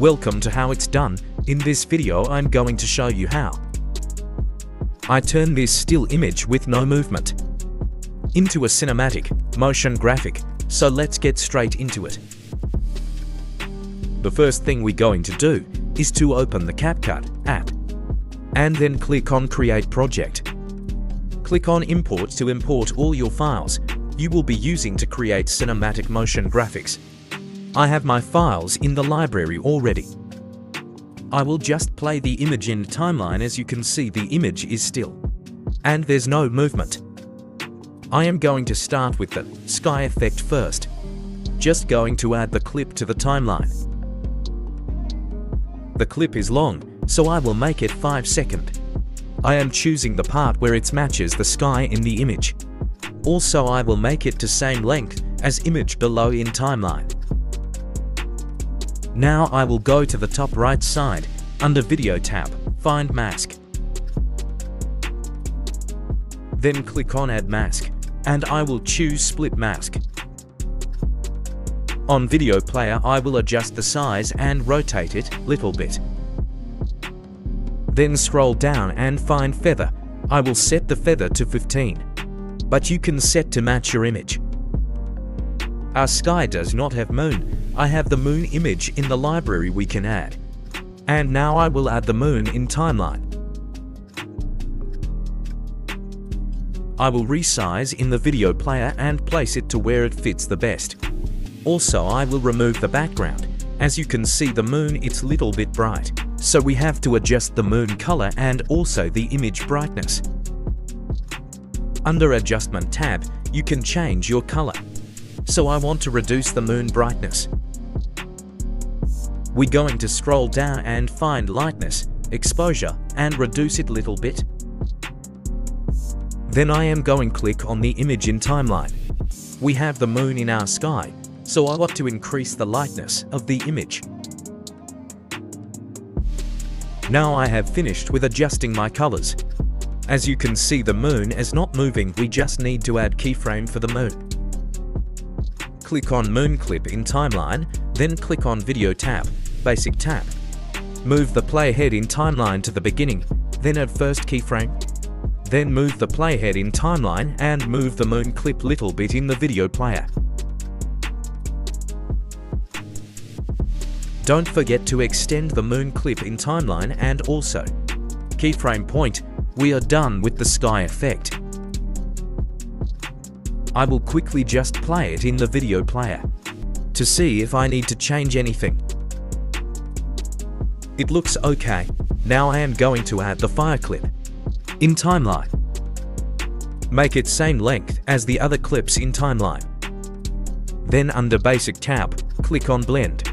Welcome to how it's done. In this video I'm going to show you how. I turn this still image with no movement into a cinematic, motion graphic, so let's get straight into it. The first thing we're going to do is to open the CapCut app and then click on Create Project. Click on Import to import all your files you will be using to create cinematic motion graphics. I have my files in the library already. I will just play the image in timeline as you can see the image is still. And there's no movement. I am going to start with the sky effect first. Just going to add the clip to the timeline. The clip is long, so I will make it 5 second. I am choosing the part where it matches the sky in the image. Also I will make it to same length as image below in timeline. Now I will go to the top right side, under Video tab, find Mask. Then click on Add Mask, and I will choose Split Mask. On Video Player I will adjust the size and rotate it little bit. Then scroll down and find Feather. I will set the feather to 15. But you can set to match your image. Our sky does not have moon, I have the moon image in the library we can add. And now I will add the moon in timeline. I will resize in the video player and place it to where it fits the best. Also I will remove the background. As you can see the moon it's little bit bright, so we have to adjust the moon color and also the image brightness. Under Adjustment tab, you can change your color. So I want to reduce the moon brightness. We're going to scroll down and find lightness, exposure and reduce it little bit. Then I am going click on the image in timeline. We have the moon in our sky, so I want to increase the lightness of the image. Now I have finished with adjusting my colors. As you can see the moon is not moving, we just need to add keyframe for the moon. Click on Moon Clip in Timeline, then click on Video tab, Basic tab. Move the playhead in Timeline to the beginning, then add first keyframe. Then move the playhead in Timeline and move the moon clip little bit in the video player. Don't forget to extend the moon clip in Timeline and also keyframe point, we are done with the sky effect. I will quickly just play it in the video player to see if I need to change anything. It looks okay. Now I am going to add the fire clip in timeline. Make it same length as the other clips in timeline. Then under basic tab, click on blend.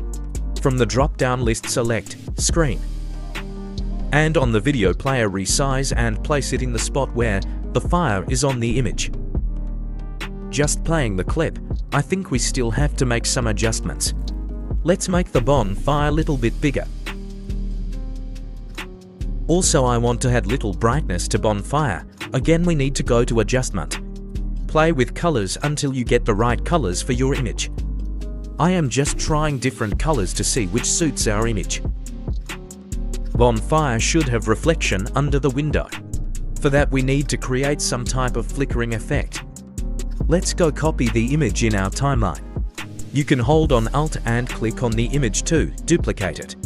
From the drop-down list select screen. And on the video player resize and place it in the spot where the fire is on the image. Just playing the clip, I think we still have to make some adjustments. Let's make the bonfire a little bit bigger. Also I want to add little brightness to bonfire. Again we need to go to adjustment. Play with colors until you get the right colors for your image. I am just trying different colors to see which suits our image. Bonfire should have reflection under the window. For that we need to create some type of flickering effect. Let's go copy the image in our timeline. You can hold on Alt and click on the image to duplicate it.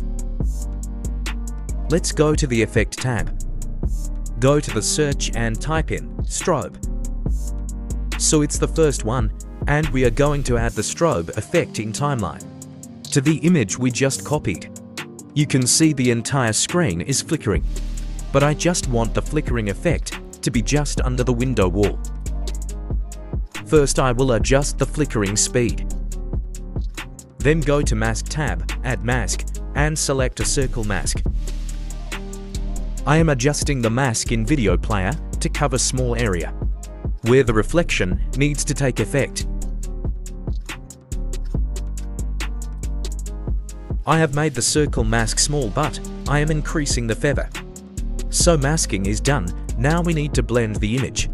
Let's go to the Effect tab. Go to the search and type in strobe. So it's the first one, and we are going to add the strobe effect in timeline to the image we just copied. You can see the entire screen is flickering, but I just want the flickering effect to be just under the window wall. First I will adjust the flickering speed. Then go to Mask tab, Add Mask, and select a circle mask. I am adjusting the mask in Video Player to cover small area, where the reflection needs to take effect. I have made the circle mask small but I am increasing the feather. So masking is done, now we need to blend the image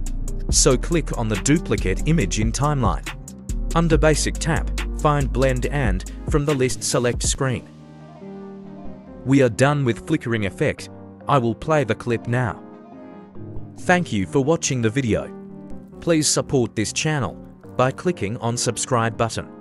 so click on the duplicate image in timeline. Under Basic tab, find Blend and from the list select Screen. We are done with flickering effect. I will play the clip now. Thank you for watching the video. Please support this channel by clicking on subscribe button.